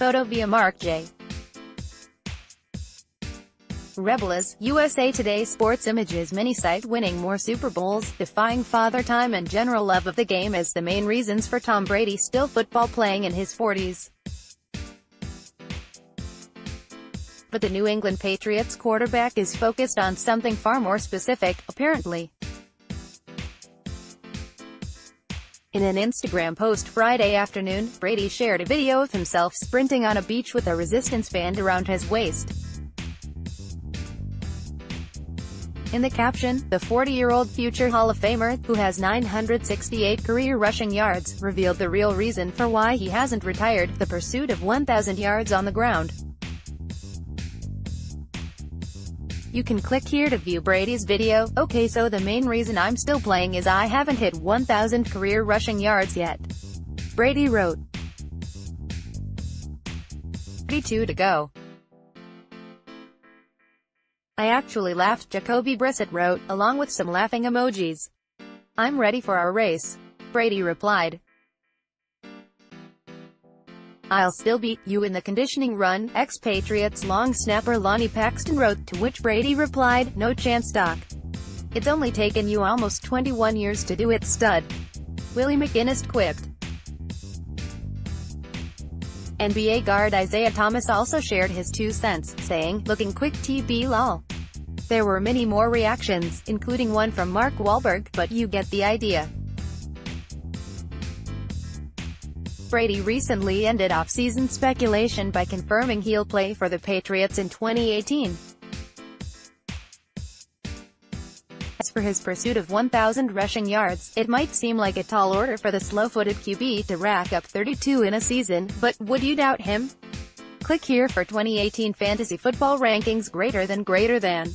photo via Mark J. Rebilas, USA Today Sports Images mini site winning more Super Bowls, defying father time and general love of the game as the main reasons for Tom Brady still football playing in his 40s. But the New England Patriots quarterback is focused on something far more specific, apparently. In an Instagram post Friday afternoon, Brady shared a video of himself sprinting on a beach with a resistance band around his waist. In the caption, the 40-year-old future Hall of Famer, who has 968 career rushing yards, revealed the real reason for why he hasn't retired, the pursuit of 1,000 yards on the ground. You can click here to view Brady's video. Okay so the main reason I'm still playing is I haven't hit 1,000 career rushing yards yet. Brady wrote. 32 to go. I actually laughed Jacoby Brissett wrote, along with some laughing emojis. I'm ready for our race. Brady replied. I'll still beat you in the conditioning run, ex-Patriots long snapper Lonnie Paxton wrote, to which Brady replied, no chance doc. It's only taken you almost 21 years to do it stud. Willie McGinest quipped. NBA guard Isaiah Thomas also shared his two cents, saying, looking quick TB lol. There were many more reactions, including one from Mark Wahlberg, but you get the idea. Brady recently ended off-season speculation by confirming he'll play for the Patriots in 2018. As for his pursuit of 1,000 rushing yards, it might seem like a tall order for the slow-footed QB to rack up 32 in a season, but would you doubt him? Click here for 2018 fantasy football rankings greater than greater than.